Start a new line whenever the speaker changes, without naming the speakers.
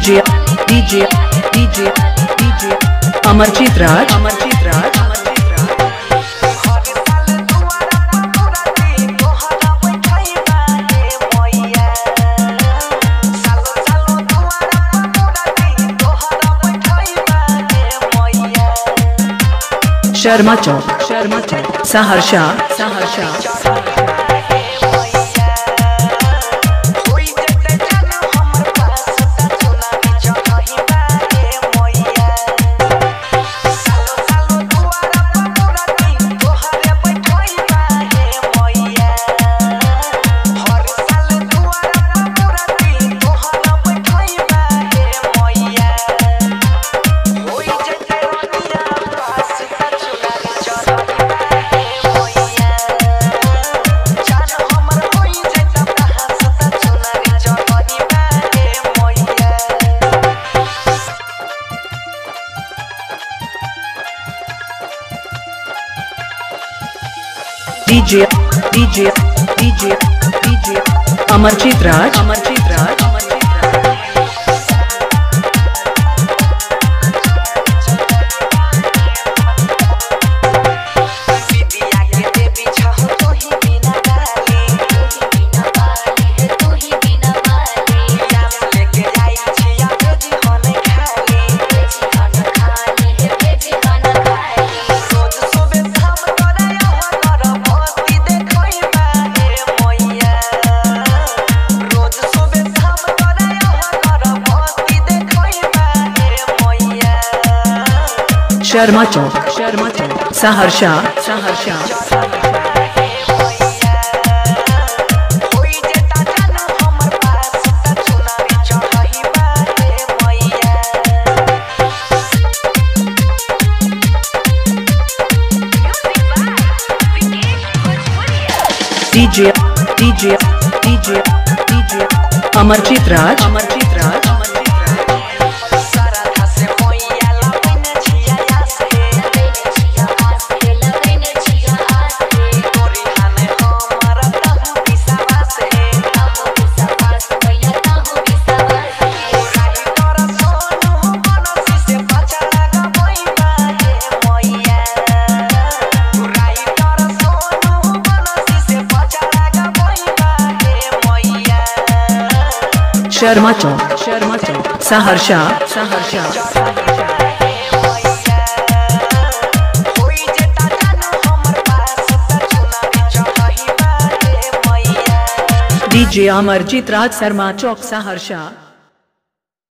DJ, DJ, DJ, Raj, Amarjit Raj, Amarjit Raj. Sharma Chowk Sharma Chowk Saharsa Saharsa DJ, DJ, DJ, DJ, Amarjit Raj, Amarjit Sharma Chowk Sharma Chowk Saharsa Saharsa DJ, DJ, DJ, DJ, Amarjit Raj, Amarjit Raj, Sharma Chowk. Sharma Chowk. Saharsa. Saharsa. DJ Amarjit Raj Sharma Chowk Saharsa.